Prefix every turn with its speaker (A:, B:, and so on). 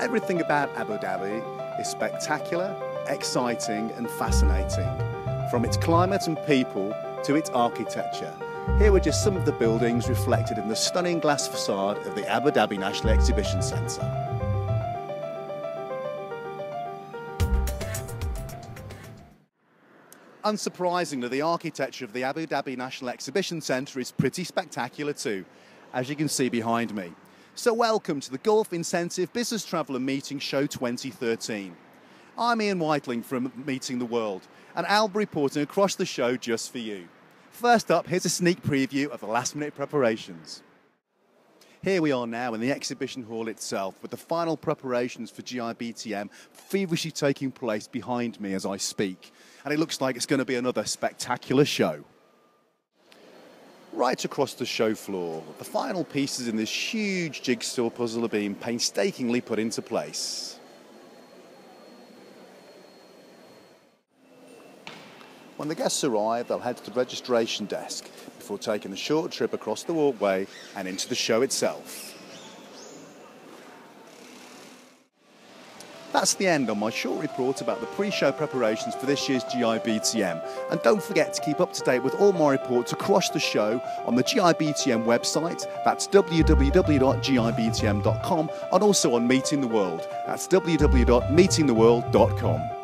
A: Everything about Abu Dhabi is spectacular, exciting, and fascinating. From its climate and people to its architecture. Here are just some of the buildings reflected in the stunning glass facade of the Abu Dhabi National Exhibition Centre. Unsurprisingly, the architecture of the Abu Dhabi National Exhibition Centre is pretty spectacular too, as you can see behind me. So welcome to the Gulf Incentive Business Traveller Meeting Show 2013. I'm Ian Whiteling from Meeting the World, and I'll be reporting across the show just for you. First up, here's a sneak preview of the last minute preparations. Here we are now in the exhibition hall itself with the final preparations for GIBTM feverishly taking place behind me as I speak. And it looks like it's going to be another spectacular show. Right across the show floor, the final pieces in this huge jigsaw puzzle are being painstakingly put into place. When the guests arrive, they'll head to the registration desk before taking a short trip across the walkway and into the show itself. That's the end on my short report about the pre-show preparations for this year's GIBTM. And don't forget to keep up to date with all my reports across the show on the GIBTM website, that's www.gibtm.com, and also on Meeting the World, that's www.meetingtheworld.com.